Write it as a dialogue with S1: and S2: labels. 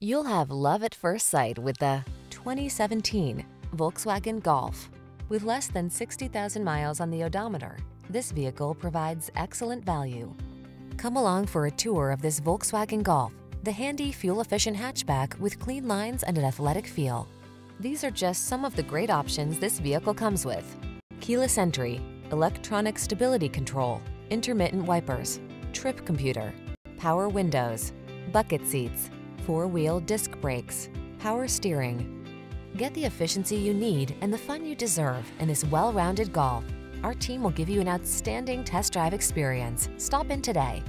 S1: You'll have love at first sight with the 2017 Volkswagen Golf. With less than 60,000 miles on the odometer, this vehicle provides excellent value. Come along for a tour of this Volkswagen Golf, the handy, fuel-efficient hatchback with clean lines and an athletic feel. These are just some of the great options this vehicle comes with. Keyless entry, electronic stability control, intermittent wipers, trip computer, power windows, bucket seats, four-wheel disc brakes, power steering. Get the efficiency you need and the fun you deserve in this well-rounded Golf. Our team will give you an outstanding test drive experience. Stop in today.